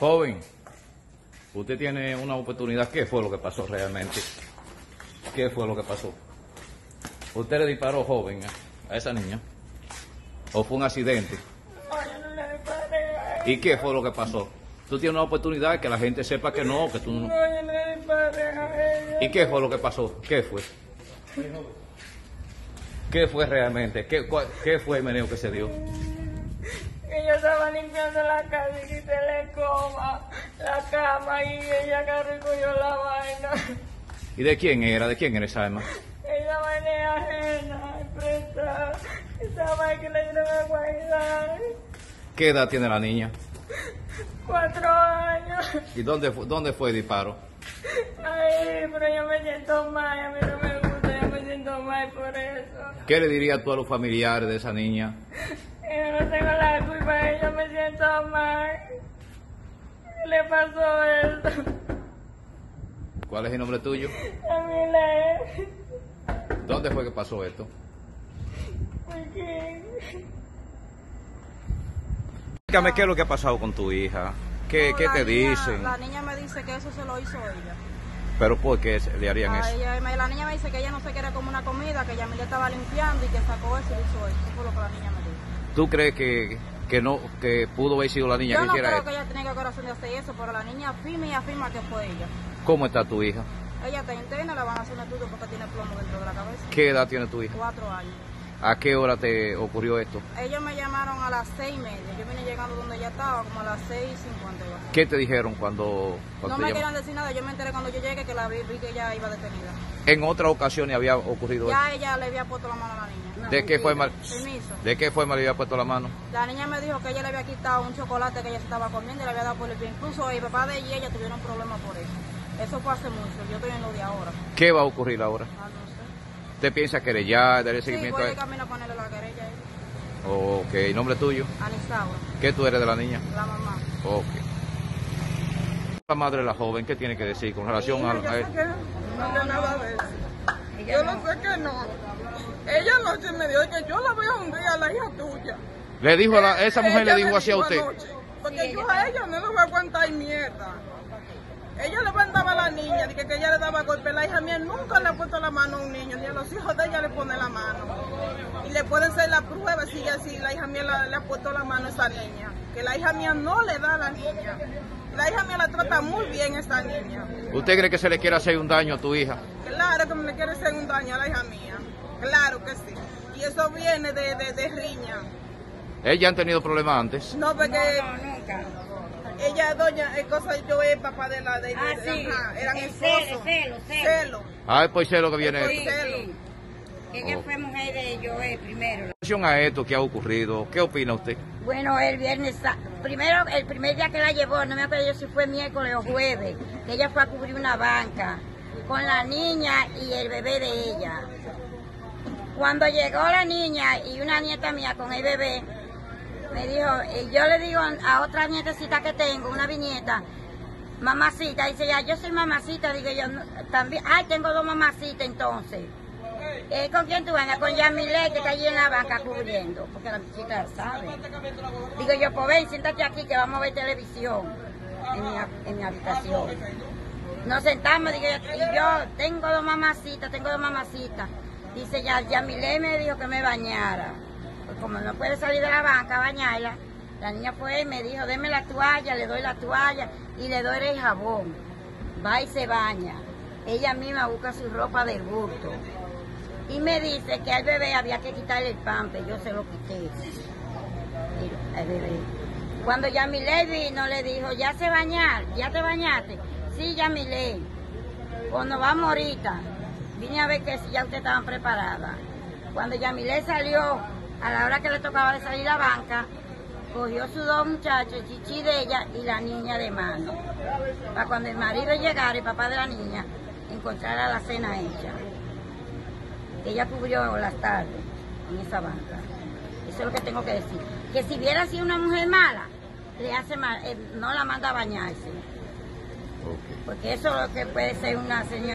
Joven, usted tiene una oportunidad. ¿Qué fue lo que pasó realmente? ¿Qué fue lo que pasó? ¿Usted le disparó, joven, a esa niña? ¿O fue un accidente? ¿Y qué fue lo que pasó? Tú tienes una oportunidad que la gente sepa que no, que tú no... ¿Y qué fue lo que pasó? ¿Qué fue? ¿Qué fue realmente? ¿Qué, qué fue el meneo que se dio? Que yo estaba limpiando la casa y quité la escoba, la cama y ella agarró y cogió la vaina. ¿Y de quién era? ¿De quién era esa arma? Ella vaina es ajena, prestada. Esa vaina que le dieron a guardar. ¿Qué edad tiene la niña? Cuatro años. ¿Y dónde, dónde fue el disparo? Ay, pero yo me siento mal, a mí no me gusta, yo me siento mal por eso. ¿Qué le dirías tú a los familiares de esa niña? ¿Qué le pasó esto? ¿Cuál es el nombre tuyo? A mí le... ¿Dónde fue que pasó esto? Porque... Dígame qué es lo que ha pasado con tu hija. ¿Qué, No, qué te niña- dicen? La niña me dice que eso se lo hizo ella. ¿Pero por qué le harían eso? ella- la niña me dice que ella no se quiere como una comida, que Yamile estaba limpiando y que sacó eso y hizo eso. Eso fue lo que la niña me dijo. ¿Tú crees que, que no que pudo haber sido la niña Yo que no hiciera creo que ella tenía que corazón de hacer eso, pero la niña afirma y afirma que fue ella. ¿Cómo está tu hija? Ella está interna, le van a hacer un estudio porque tiene plomo dentro de la cabeza. ¿Qué edad tiene tu hija? Cuatro años. ¿A qué hora te ocurrió esto? Ellos me llamaron a las seis y media. Yo vine llegando donde ella estaba, como a las seis y cincuenta. ¿Qué te dijeron cuando, No cuando me te querían decir nada, yo me enteré cuando yo llegué que la vi, vi que ella iba detenida. En otras ocasiones había ocurrido Ya ella le había puesto la mano a la niña. esto. ¿De qué forma? Permiso. ¿De qué forma le había puesto la mano? La niña me dijo que ella le había quitado un chocolate que ella se estaba comiendo y le había dado por el pie. Incluso el papá de ella y ella tuvieron problemas por eso. Eso fue hace mucho, yo estoy en lo de ahora. ¿Qué va a ocurrir ahora? Ah, no. ¿Usted piensa que ya darle Sí, seguimiento voy a de esto? camino a ponerle la querella ahí. Ok, ¿nombre tuyo? Anisaura, ¿Qué tú eres de la niña? la mamá. Ok. La madre de la joven, ¿qué tiene que decir con relación a, a que no de nada de eso. Yo lo sé que no. Ella anoche me dijo que yo la veo un día a la hija tuya. Le dijo a la- esa mujer Ella le dijo así a usted. anoche, porque yo a ella no le voy a aguantar mierda. Ella levantaba a la niña, dije que ella le daba golpe. Nunca le ha puesto la mano a un niño, ni a los hijos de ella le pone la mano. Y le pueden hacer la prueba si, ella- si la hija mía la- le ha puesto la mano a esa niña. Que la hija mía no le da a la niña. La hija mía la trata muy bien esta niña. ¿Usted cree que se le quiere hacer un daño a tu hija? Claro que me le quiere hacer un daño a la hija mía. Claro que sí. Y eso viene de, de, de riña. Ella han tenido problemas antes. No, porque nunca. Ella, doña, es cosa, yo es papá de la de, de- Ah, sí. ajá, eran El esposos. celo, celo, celo. Celo. Ay, pues sé lo que viene. Sí. En Sí, sí. Ella Oh. fue mujer de Joel primero. relación a esto que ha ocurrido, ¿qué opina usted? Bueno, el viernes, primero, el primer día que la llevó, no me acuerdo yo si fue miércoles o jueves, que ella fue a cubrir una banca con la niña y el bebé de ella. Cuando llegó la niña y una nieta mía con el bebé, me dijo, y yo le digo a otra nietecita que tengo, una viñeta, mamacita, dice ya, yo soy mamacita, digo yo, "No, también, ay, tengo dos mamacitas entonces. Eh, ¿Con quién tú vengas? Con Yamile, que está allí en la banca cubriendo, porque la chica sabe. Digo yo, pues ven, siéntate aquí que vamos a ver televisión en mi, en mi habitación. Nos sentamos, digo yo, y yo tengo dos mamacitas, tengo dos mamacitas. Dice ya, Yamile me dijo que me bañara. Como no puede salir de la banca a bañarla, la niña fue y me dijo, deme la toalla, le doy la toalla y le doy el jabón. Va y se baña. Ella misma busca su ropa del bulto. Y me dice que al bebé había que quitarle el pampe, yo se lo quité. Al bebé. Cuando Yamile vino, le dijo, ¿ya se bañar? ¿Ya te bañaste? Sí, Yamile. Cuando vamos ahorita, vine a ver que si ya ustedes estaban preparadas. Cuando Yamile salió, a la hora que le tocaba de salir a la banca, cogió sus dos muchachos, Chichi de ella y la niña de mano. Para cuando el marido llegara, el papá de la niña, encontrara la cena hecha que ella cubrió las tardes en esa banca. Eso es lo que tengo que decir. Que si hubiera sido una mujer mala, le hace mal, eh, no la manda a bañarse. Porque eso es lo que puede ser una señora.